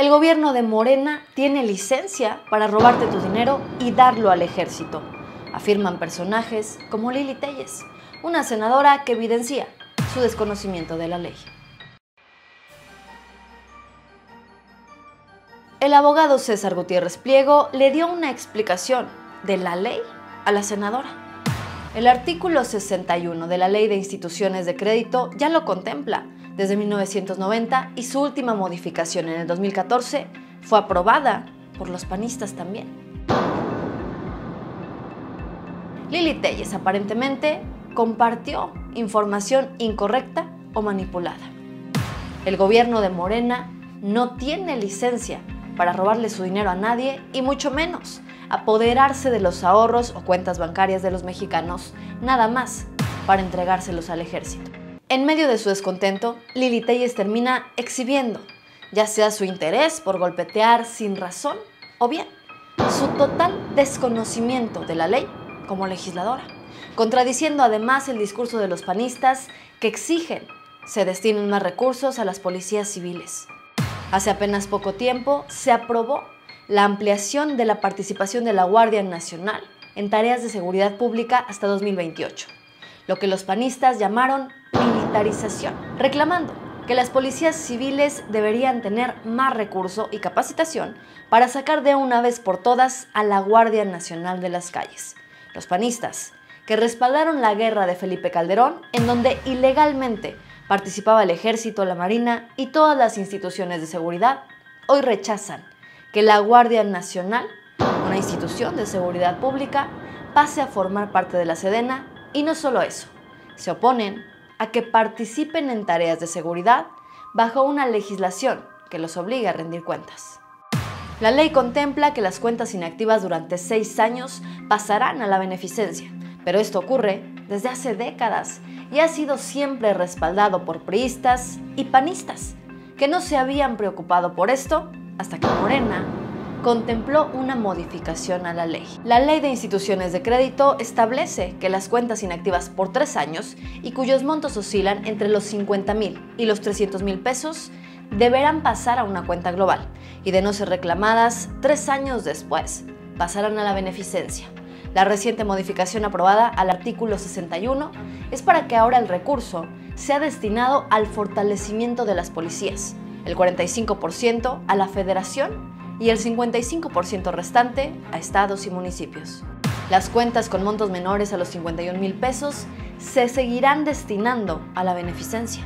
El gobierno de Morena tiene licencia para robarte tu dinero y darlo al ejército, afirman personajes como Lili Telles, una senadora que evidencia su desconocimiento de la ley. El abogado César Gutiérrez Pliego le dio una explicación de la ley a la senadora. El artículo 61 de la Ley de Instituciones de Crédito ya lo contempla desde 1990 y su última modificación en el 2014 fue aprobada por los panistas también. Lili Telles aparentemente compartió información incorrecta o manipulada. El gobierno de Morena no tiene licencia para robarle su dinero a nadie y mucho menos apoderarse de los ahorros o cuentas bancarias de los mexicanos, nada más para entregárselos al ejército. En medio de su descontento, Lili Telles termina exhibiendo, ya sea su interés por golpetear sin razón o bien su total desconocimiento de la ley como legisladora, contradiciendo además el discurso de los panistas que exigen se destinen más recursos a las policías civiles. Hace apenas poco tiempo se aprobó la ampliación de la participación de la Guardia Nacional en tareas de seguridad pública hasta 2028, lo que los panistas llamaron reclamando que las policías civiles deberían tener más recurso y capacitación para sacar de una vez por todas a la Guardia Nacional de las calles. Los panistas, que respaldaron la guerra de Felipe Calderón, en donde ilegalmente participaba el ejército, la marina y todas las instituciones de seguridad, hoy rechazan que la Guardia Nacional, una institución de seguridad pública, pase a formar parte de la Sedena y no solo eso, se oponen a que participen en tareas de seguridad bajo una legislación que los obliga a rendir cuentas. La ley contempla que las cuentas inactivas durante seis años pasarán a la beneficencia, pero esto ocurre desde hace décadas y ha sido siempre respaldado por priistas y panistas, que no se habían preocupado por esto hasta que Morena contempló una modificación a la ley. La Ley de Instituciones de Crédito establece que las cuentas inactivas por tres años y cuyos montos oscilan entre los 50 mil y los 300 mil pesos deberán pasar a una cuenta global y de no ser reclamadas tres años después pasarán a la beneficencia. La reciente modificación aprobada al artículo 61 es para que ahora el recurso sea destinado al fortalecimiento de las policías, el 45% a la federación y el 55% restante a estados y municipios. Las cuentas con montos menores a los 51 mil pesos se seguirán destinando a la beneficencia.